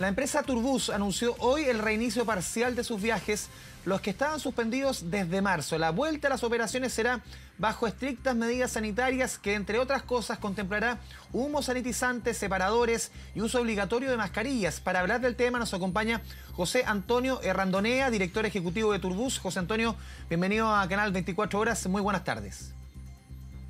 La empresa Turbus anunció hoy el reinicio parcial de sus viajes, los que estaban suspendidos desde marzo. La vuelta a las operaciones será bajo estrictas medidas sanitarias que, entre otras cosas, contemplará humo sanitizante, separadores y uso obligatorio de mascarillas. Para hablar del tema nos acompaña José Antonio Errandonea, director ejecutivo de Turbus. José Antonio, bienvenido a Canal 24 Horas. Muy buenas tardes.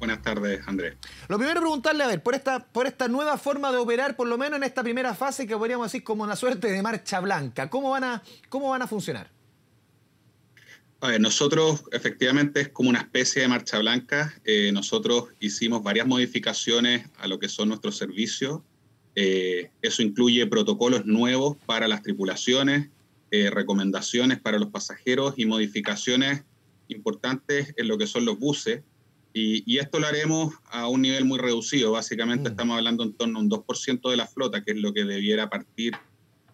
Buenas tardes, Andrés. Lo primero preguntarle, a ver, por esta, por esta nueva forma de operar, por lo menos en esta primera fase que podríamos decir como una suerte de marcha blanca, ¿cómo van a, cómo van a funcionar? A ver, nosotros efectivamente es como una especie de marcha blanca. Eh, nosotros hicimos varias modificaciones a lo que son nuestros servicios. Eh, eso incluye protocolos nuevos para las tripulaciones, eh, recomendaciones para los pasajeros y modificaciones importantes en lo que son los buses. Y, esto lo haremos a un nivel muy reducido. Básicamente mm. estamos hablando en torno a un 2% de la flota, que es lo que debiera partir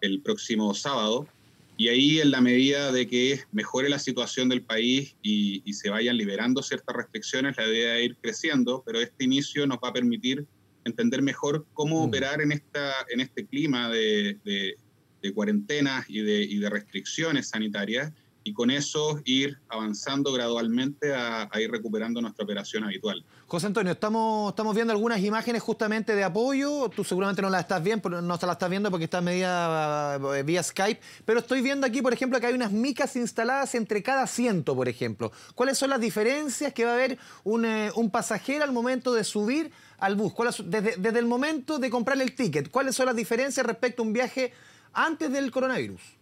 el próximo sábado. Y ahí, en la medida de que mejore la situación del país y, se vayan liberando ciertas restricciones, la idea es ir creciendo, pero este inicio nos va a permitir entender mejor cómo mm. operar en, esta, en este clima de, de, de cuarentenas y de, y de restricciones sanitarias y con eso ir avanzando gradualmente a, ir recuperando nuestra operación habitual. José Antonio, estamos, estamos viendo algunas imágenes justamente de apoyo. Tú seguramente no las estás viendo, no las estás viendo porque está medida eh, vía Skype, pero estoy viendo aquí, por ejemplo, que hay unas micas instaladas entre cada asiento, por ejemplo. ¿Cuáles son las diferencias que va a haber un, eh, pasajero al momento de subir al bus? desde, desde el momento de comprarle el ticket, ¿cuáles son las diferencias respecto a un viaje antes del coronavirus?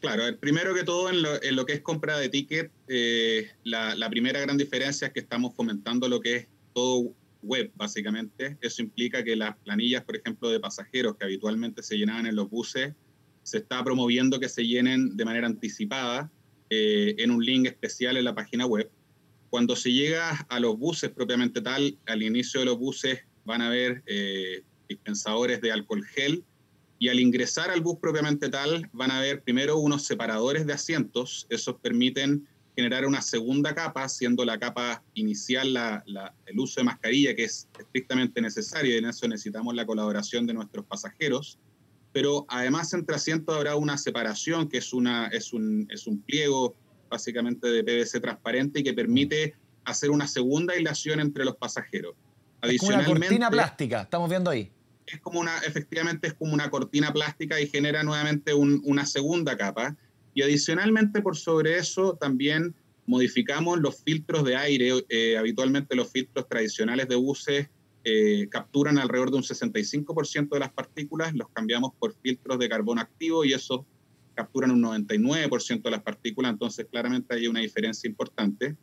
Claro, primero que todo en lo, que es compra de ticket, eh, la, primera gran diferencia es que estamos fomentando lo que es todo web, básicamente. Eso implica que las planillas, por ejemplo, de pasajeros que habitualmente se llenaban en los buses, se está promoviendo que se llenen de manera anticipada eh, en un link especial en la página web. Cuando se llega a los buses propiamente tal, al inicio de los buses van a haber eh, dispensadores de alcohol gel y al ingresar al bus propiamente tal, van a ver primero unos separadores de asientos. Esos permiten generar una segunda capa, siendo la capa inicial el uso de mascarilla, que es estrictamente necesario, y en eso necesitamos la colaboración de nuestros pasajeros. Pero además entre asientos habrá una separación, que es, una, es, un, es un pliego básicamente de PVC transparente y que permite hacer una segunda aislación entre los pasajeros. Adicionalmente, una cortina plástica, estamos viendo ahí es como una, efectivamente es como una cortina plástica y genera nuevamente una segunda capa. Y adicionalmente por sobre eso también modificamos los filtros de aire. Eh, habitualmente los filtros tradicionales de buses eh, capturan alrededor de un 65% de las partículas, los cambiamos por filtros de carbono activo y esos capturan un 99% de las partículas, entonces claramente hay una diferencia importante.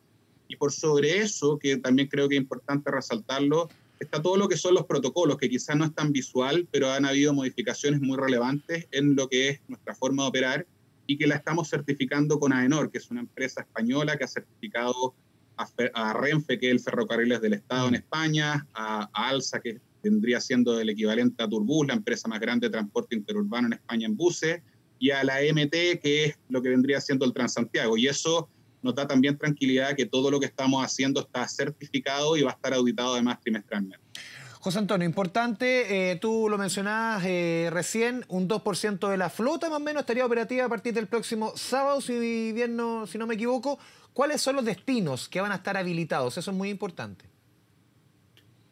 Y por sobre eso, que también creo que es importante resaltarlo, está todo lo que son los protocolos, que quizás no es tan visual, pero han habido modificaciones muy relevantes en lo que es nuestra forma de operar y que la estamos certificando con AENOR, que es una empresa española que ha certificado a, Renfe, que es el Ferrocarriles del Estado en mm. España, a, ALSA, que vendría siendo el equivalente a Turbus, la empresa más grande de transporte interurbano en España en buses, y a la MT, que es lo que vendría siendo el Transantiago. Y eso nos da también tranquilidad que todo lo que estamos haciendo está certificado y va a estar auditado además trimestralmente. José Antonio, importante, eh, tú lo mencionabas eh, recién, un 2% de la flota más o menos estaría operativa a partir del próximo sábado, si, bien no, si no me equivoco. ¿Cuáles son los destinos que van a estar habilitados? Eso es muy importante.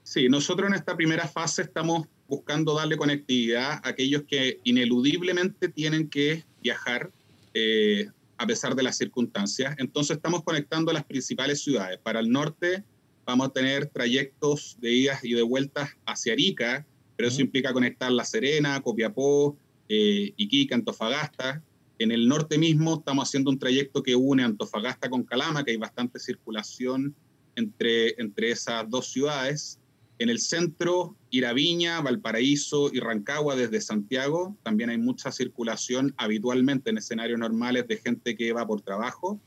Sí, nosotros en esta primera fase estamos buscando darle conectividad a aquellos que ineludiblemente tienen que viajar eh, a pesar de las circunstancias. Entonces estamos conectando las principales ciudades. Para el norte vamos a tener trayectos de idas y de vueltas hacia Arica, pero eso implica conectar La Serena, Copiapó, eh, Iquique, Antofagasta. En el norte mismo estamos haciendo un trayecto que une Antofagasta con Calama, que hay bastante circulación entre, entre esas dos ciudades. En el centro, Iraviña, Valparaíso y Rancagua desde Santiago. También hay mucha circulación habitualmente en escenarios normales de gente que va por trabajo.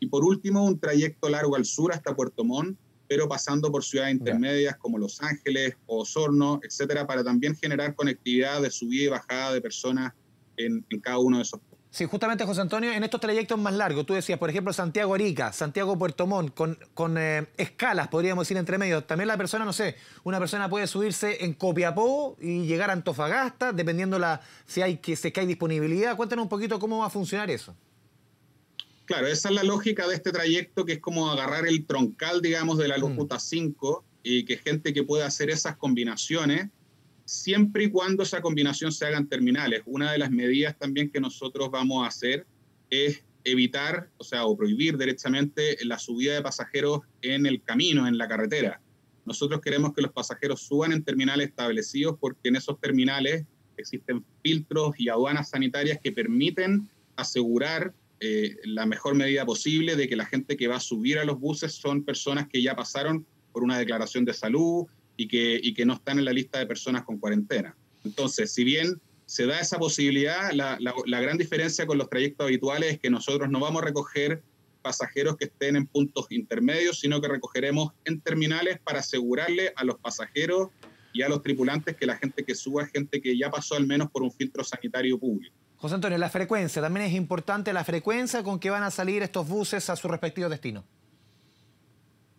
Y por último, un trayecto largo al sur hasta Puerto Montt, pero pasando por ciudades intermedias como Los Ángeles o Osorno, etcétera, para también generar conectividad de subida y bajada de personas en, en cada uno de esos puntos. Sí, justamente José Antonio, en estos trayectos más largos, tú decías, por ejemplo, Santiago-Arica, Santiago-Puerto Montt, con, con eh, escalas, podríamos decir, entre medio. También la persona, no sé, una persona puede subirse en Copiapó y llegar a Antofagasta, dependiendo la, si, hay, que, si hay disponibilidad. Cuéntanos un poquito cómo va a funcionar eso. Claro, esa es la lógica de este trayecto, que es como agarrar el troncal, digamos, de la mm. Ruta 5 y que gente que pueda hacer esas combinaciones siempre y cuando esa combinación se haga en terminales. Una de las medidas también que nosotros vamos a hacer es evitar, o sea, prohibir directamente la subida de pasajeros en el camino, en la carretera. Nosotros queremos que los pasajeros suban en terminales establecidos porque en esos terminales existen filtros y aduanas sanitarias que permiten asegurar eh, la mejor medida posible de que la gente que va a subir a los buses son personas que ya pasaron por una declaración de salud, y que, no están en la lista de personas con cuarentena. Entonces, si bien se da esa posibilidad, la, la, gran diferencia con los trayectos habituales es que nosotros no vamos a recoger pasajeros que estén en puntos intermedios, sino que recogeremos en terminales para asegurarle a los pasajeros y a los tripulantes que la gente que suba es gente que ya pasó al menos por un filtro sanitario público. José Antonio, la frecuencia, también es importante la frecuencia con que van a salir estos buses a su respectivo destino.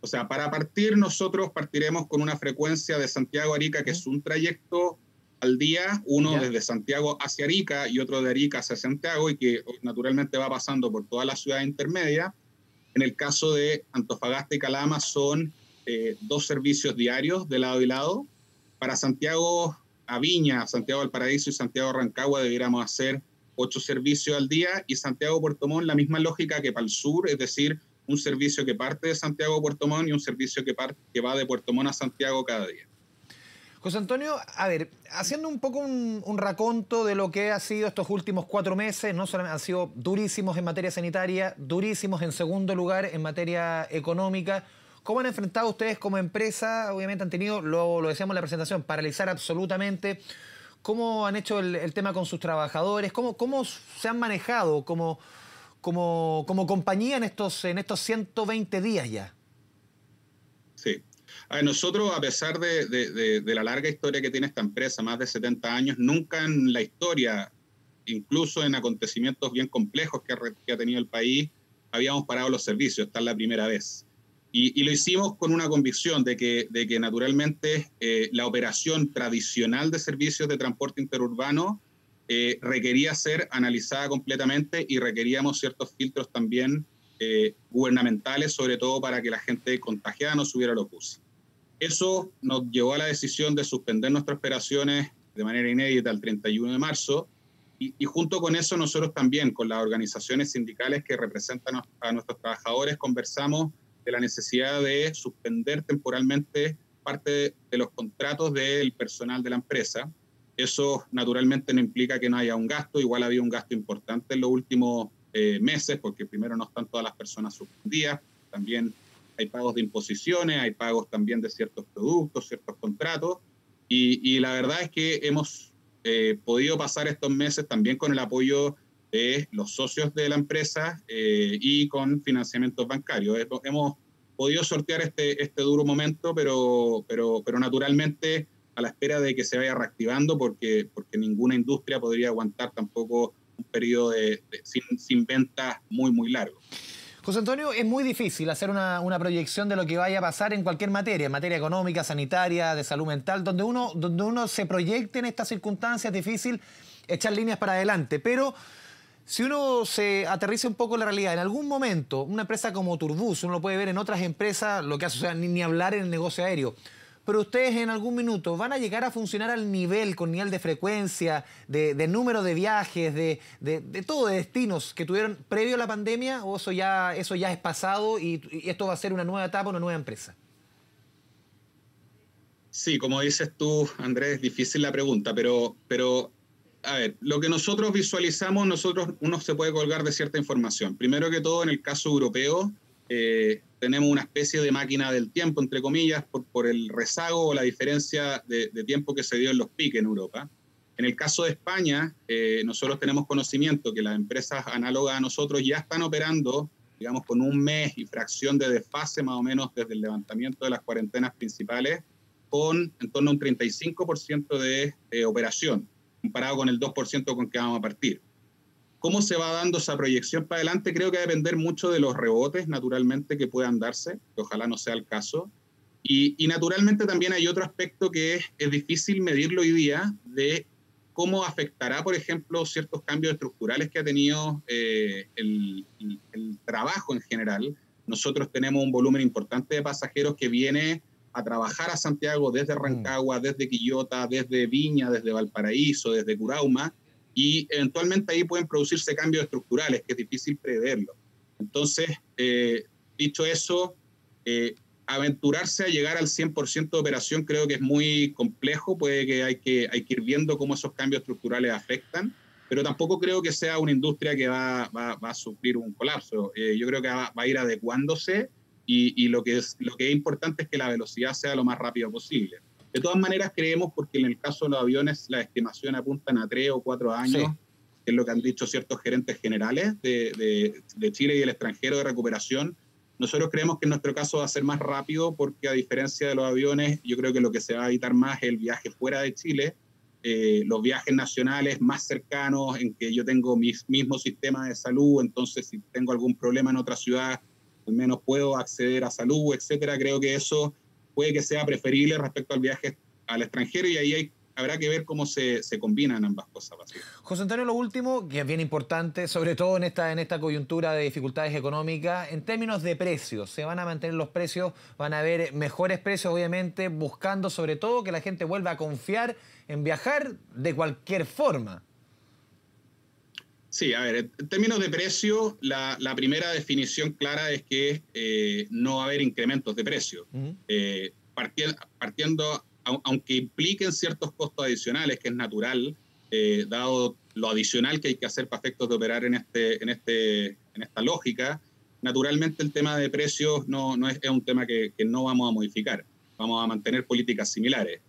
O sea, para partir, nosotros partiremos con una frecuencia de Santiago a Arica, que es un trayecto al día, uno desde Santiago hacia Arica y otro de Arica hacia Santiago, y que naturalmente va pasando por toda la ciudad intermedia. En el caso de Antofagasta y Calama son eh, dos servicios diarios de lado y lado. Para Santiago a Viña, Santiago del Paraíso y Santiago Rancagua debiéramos hacer ocho servicios al día y Santiago Puerto Montt la misma lógica que para el sur, es decir, un servicio que parte de Santiago a Puerto Montt y un servicio que, parte, que va de Puerto Montt a Santiago cada día. José Antonio, a ver, haciendo un poco un, raconto de lo que ha sido estos últimos cuatro meses, no solamente han sido durísimos en materia sanitaria, durísimos en segundo lugar en materia económica. ¿Cómo han enfrentado ustedes como empresa? Obviamente han tenido, lo, lo decíamos en la presentación, paralizar absolutamente. ¿Cómo han hecho el, tema con sus trabajadores? ¿Cómo, ¿Cómo se han manejado como, como, como compañía en estos, en estos 120 días ya. Sí. A nosotros, a pesar de, de, la larga historia que tiene esta empresa, más de 70 años, nunca en la historia, incluso en acontecimientos bien complejos que ha, que tenido el país, habíamos parado los servicios. Esta es la primera vez. Y, y lo hicimos con una convicción de que, de que naturalmente eh, la operación tradicional de servicios de transporte interurbano eh, requería ser analizada completamente y requeríamos ciertos filtros también eh, gubernamentales, sobre todo para que la gente contagiada no subiera los buses. Eso nos llevó a la decisión de suspender nuestras operaciones de manera inédita el 31 de marzo y, y, junto con eso nosotros también con las organizaciones sindicales que representan a nuestros trabajadores conversamos de la necesidad de suspender temporalmente parte de los contratos del personal de la empresa eso naturalmente no implica que no haya un gasto, igual había un gasto importante en los últimos eh, meses, porque primero no están todas las personas suspendidas, también hay pagos de imposiciones, hay pagos también de ciertos productos, ciertos contratos, y, la verdad es que hemos eh, podido pasar estos meses también con el apoyo de los socios de la empresa eh, y con financiamientos bancarios. Hemos podido sortear este, este duro momento, pero, pero, pero naturalmente a la espera de que se vaya reactivando porque, porque ninguna industria podría aguantar tampoco un periodo de, sin, sin ventas muy, muy largo. José Antonio, es muy difícil hacer una, una, proyección de lo que vaya a pasar en cualquier materia, en materia económica, sanitaria, de salud mental, donde uno, donde uno se proyecte en estas circunstancias, es difícil echar líneas para adelante. Pero si uno se aterriza un poco la realidad, en algún momento, una empresa como Turbus, uno lo puede ver en otras empresas, lo que hace, o sea, ni, ni hablar en el negocio aéreo, pero ustedes en algún minuto van a llegar a funcionar al nivel, con nivel de frecuencia, de, número de viajes, de, todo, de destinos que tuvieron previo a la pandemia, o eso ya, eso ya es pasado y, esto va a ser una nueva etapa, una nueva empresa? Sí, como dices tú, Andrés, difícil la pregunta, pero, pero a ver, lo que nosotros visualizamos, nosotros uno se puede colgar de cierta información. Primero que todo, en el caso europeo, eh, tenemos una especie de máquina del tiempo, entre comillas, por, por el rezago o la diferencia de, tiempo que se dio en los piques en Europa. En el caso de España, eh, nosotros tenemos conocimiento que las empresas análogas a nosotros ya están operando, digamos, con un mes y fracción de desfase más o menos desde el levantamiento de las cuarentenas principales, con en torno a un 35% de, de operación, comparado con el 2% con que vamos a partir. ¿Cómo se va dando esa proyección para adelante? Creo que va a depender mucho de los rebotes, naturalmente, que puedan darse, que ojalá no sea el caso. Y, naturalmente también hay otro aspecto que es, es, difícil medirlo hoy día, de cómo afectará, por ejemplo, ciertos cambios estructurales que ha tenido eh, el, el, trabajo en general. Nosotros tenemos un volumen importante de pasajeros que viene a trabajar a Santiago desde Rancagua, desde Quillota, desde Viña, desde Valparaíso, desde Curauma, y eventualmente ahí pueden producirse cambios estructurales, que es difícil preverlo. Entonces, eh, dicho eso, eh, aventurarse a llegar al 100% de operación creo que es muy complejo, puede que hay, que hay que ir viendo cómo esos cambios estructurales afectan, pero tampoco creo que sea una industria que va, va, va a sufrir un colapso. Eh, yo creo que va, va, a ir adecuándose y, y, lo, que es, lo que es importante es que la velocidad sea lo más rápido posible. De todas maneras, creemos, porque en el caso de los aviones, las estimaciones apuntan a tres o cuatro años, que es lo que han dicho ciertos gerentes generales de, de, Chile y el extranjero de recuperación. Nosotros creemos que en nuestro caso va a ser más rápido porque a diferencia de los aviones, yo creo que lo que se va a evitar más es el viaje fuera de Chile, eh, los viajes nacionales más cercanos en que yo tengo mi mismo sistema de salud, entonces si tengo algún problema en otra ciudad, al menos puedo acceder a salud, etcétera. Creo que eso puede que sea preferible respecto al viaje al extranjero y ahí habrá que ver cómo se, se combinan ambas cosas. José Antonio, lo último, que es bien importante, sobre todo en esta, en esta coyuntura de dificultades económicas, en términos de precios, ¿se van a mantener los precios? ¿Van a haber mejores precios, obviamente, buscando sobre todo que la gente vuelva a confiar en viajar de cualquier forma? Sí, a ver, en términos de precio, la, primera definición clara es que eh, no va a haber incrementos de precio. Eh, partiendo, aunque impliquen ciertos costos adicionales, que es natural, eh, dado lo adicional que hay que hacer para efectos de operar en, este, en, este, en esta lógica, naturalmente el tema de precios no, no es, un tema que, que no vamos a modificar. Vamos a mantener políticas similares.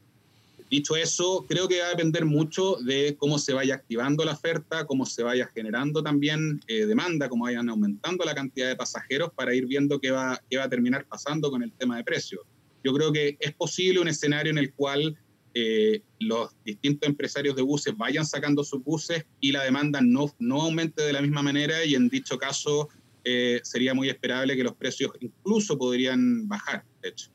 Dicho eso, creo que va a depender mucho de cómo se vaya activando la oferta, cómo se vaya generando también eh, demanda, cómo vayan aumentando la cantidad de pasajeros para ir viendo qué va, qué va a terminar pasando con el tema de precios. Yo creo que es posible un escenario en el cual eh, los distintos empresarios de buses vayan sacando sus buses y la demanda no, no aumente de la misma manera y en dicho caso eh, sería muy esperable que los precios incluso podrían bajar, de hecho.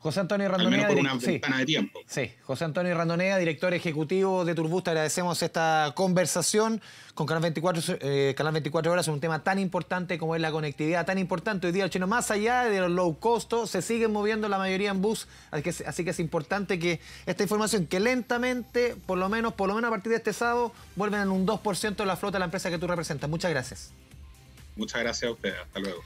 José Antonio Randonea. de tiempo. Sí, José Antonio Randonea, director ejecutivo de Turbus, te agradecemos esta conversación con Canal 24, eh, Canal 24 Horas, un tema tan importante como es la conectividad, tan importante hoy día el chino. Más allá de los low cost, se siguen moviendo la mayoría en bus, así que, así que es importante que esta información, que lentamente, por lo menos, por lo menos a partir de este sábado, vuelven en un 2% de la flota de la empresa que tú representas. Muchas gracias. Muchas gracias a ustedes. Hasta luego.